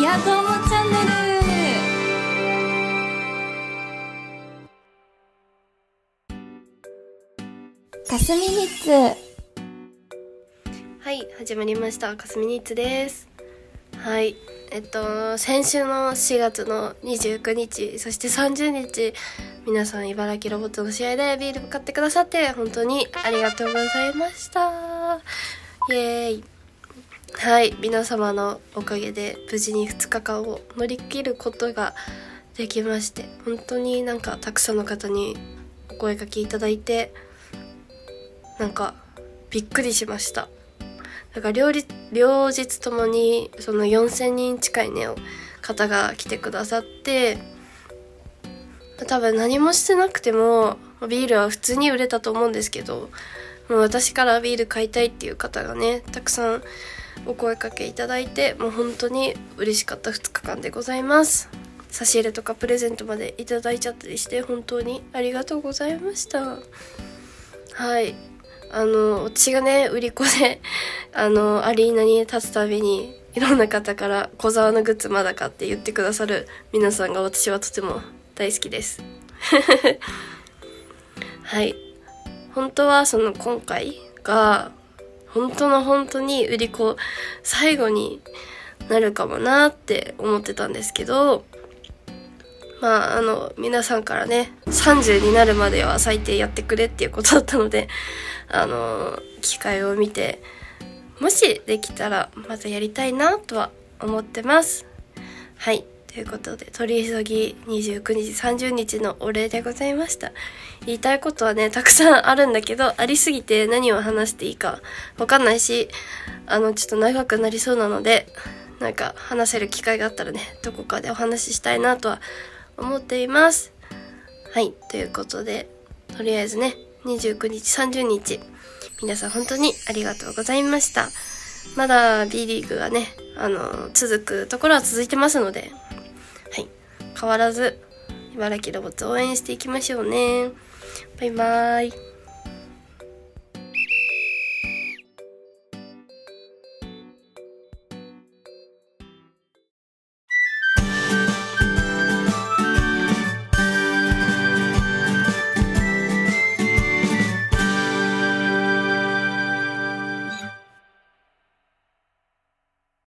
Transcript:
がとうもチャンネル。かすみニッツ。はい始まりましたかすみニッツです。はい。えっと先週の4月の29日そして30日皆さん茨城ロボットの試合でビール買ってくださって本当にありがとうございました。イエーイ。はい皆様のおかげで無事に2日間を乗り切ることができまして本当になんかたくさんの方にお声かけいただいてなんかびっくりしました。だから両日両日ともにその4,000人近いね方が来てくださって多分何もしてなくてもビールは普通に売れたと思うんですけどもう私からビール買いたいっていう方がねたくさんお声かけいただいてもう本当に嬉しかった2日間でございます。差し入れとかプレゼントまでいただいちゃったりして本当にありがとうございました。はい。あの私がね売り子であのアリーナに立つたびにいろんな方から「小沢のグッズまだか?」って言ってくださる皆さんが私はとても大好きです。はい。本当はその今回が本当の本当に売り子最後になるかもなって思ってたんですけどまああの皆さんからね30になるまでは最低やってくれっていうことだったのであの機会を見てもしできたらまたやりたいなとは思ってます。はい。ということで取り急ぎ29日30日のお礼でございました。言いたいことはねたくさんあるんだけどありすぎて何を話していいかわかんないしあのちょっと長くなりそうなのでなんか話せる機会があったらねどこかでお話ししたいなとは思っています。はいということでとりあえずね29日30日皆さん本当にありがとうございました。まだ B リーグがねあの続くところは続いてますので変わらず茨城ロボット応援していきましょうね。バイバーイ。